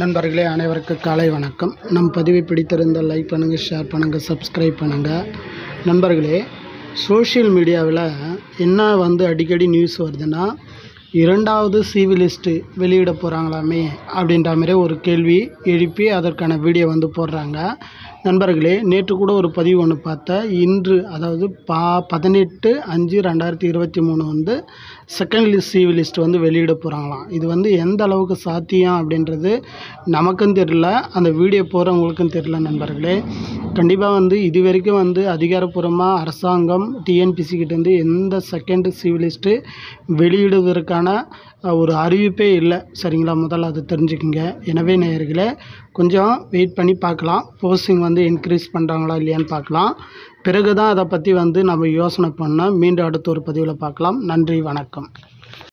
நண்பர்களே அனைவருக்கும் காலை வணக்கம். நம் பதிவை பிடித்திருந்தால் லைக் பண்ணுங்கள் ஷேர் பண்ணுங்கள் சப்ஸ்கிரைப் பண்ணுங்கள் நண்பர்களே சோஷியல் மீடியாவில் என்ன வந்து அடிக்கடி நியூஸ் வருதுன்னா இரண்டாவது சிவிலிஸ்ட்டு வெளியிட போகிறாங்களாமே அப்படின்ற மாதிரி ஒரு கேள்வி எழுப்பி அதற்கான வீடியோ வந்து போடுறாங்க. நண்பர்களே நேற்று கூட ஒரு பதிவு ஒன்று பார்த்தேன். இன்று அதாவது பா பதினெட்டு அஞ்சு ரெண்டாயிரத்தி இருபத்தி மூணு வந்து செகண்ட் லிஸ்ட் சிவி லிஸ்ட் வந்து வெளியிட போகிறாங்களாம் இது வந்து எந்த அளவுக்கு சாத்தியம் அப்படின்றது நமக்கும் தெரில அந்த வீடியோ போகிறவங்களுக்கும் தெரில நண்பர்களே. கண்டிப்பாக வந்து இது வரைக்கும் வந்து அதிகாரப்பூர்வமாக அரசாங்கம் டிஎன்பிசி கிட்டேருந்து எந்த செகண்ட் சிவிலிஸ்ட்டு வெளியிடுவதற்கான ஒரு அறிவிப்பே இல்லை. சரிங்களா? முதல்ல அதை தெரிஞ்சுக்கங்க. எனவே நேயர்களே கொஞ்சம் வெயிட் பண்ணி பார்க்கலாம். போஸ்டிங் வந்து இன்க்ரீஸ் பண்ணுறாங்களா இல்லையான்னு பார்க்கலாம். பிறகு தான் அதை பற்றி வந்து நம்ம யோசனை பண்ணோம் மீண்டும் அடுத்த ஒரு பதிவில் பார்க்கலாம். நன்றி வணக்கம்.